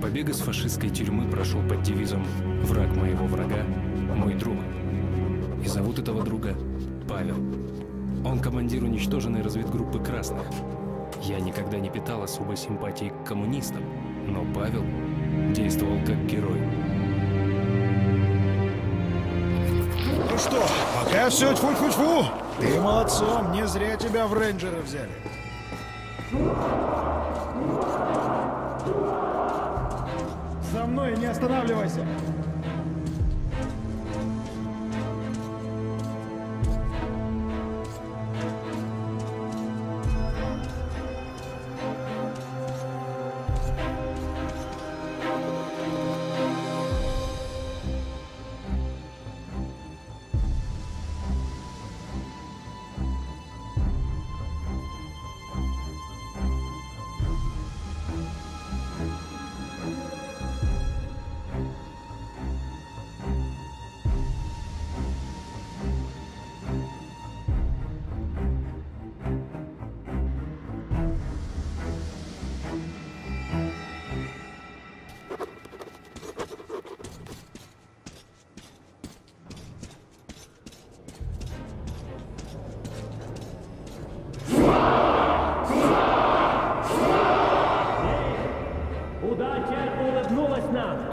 Побег из фашистской тюрьмы прошел под девизом «Враг моего врага – мой друг». И зовут этого друга Павел. Он командир уничтоженной разведгруппы красных. Я никогда не питал особой симпатии к коммунистам, но Павел действовал как герой. Ну что, пока все тьфу-тьфу-тьфу. Ты молодцом, не зря тебя в рейнджеры взяли. Останавливайся!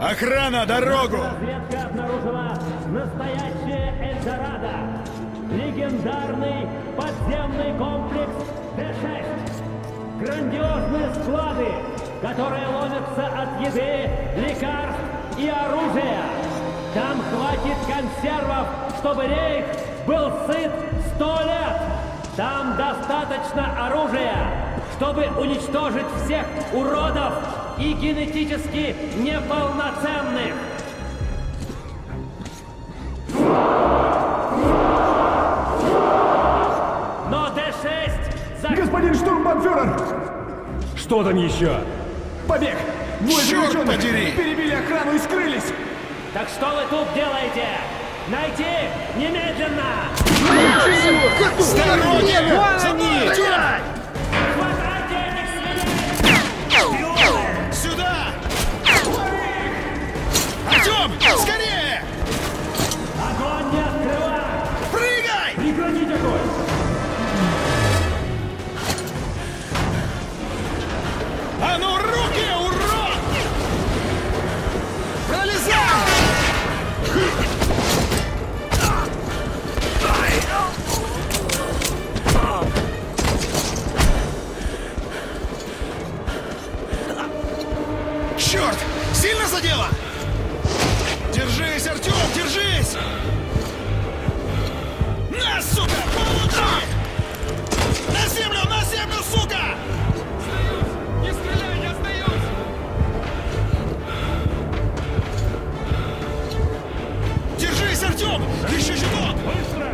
Охрана, дорогу! Разведка обнаружила настоящее Эльдорадо. Легендарный подземный комплекс Д-6. Грандиозные склады, которые ломятся от еды, лекарств и оружия. Там хватит консервов, чтобы рейх был сыт сто лет. Там достаточно оружия, чтобы уничтожить всех уродов и генетически неполноценных. Но Д-6 за... Господин штурмбанфюрер! Что там еще? Побег! Двое Черт подери! перебили охрану и скрылись! Так что вы тут делаете? Найти немедленно! С дороги! Хватайте Черт! Сильно задело? Держись, Артем, держись! На, сука, получи! На землю, на землю, сука! Не стреляй, я сдаюсь! Держись, Артем! Еще щиток! Быстро!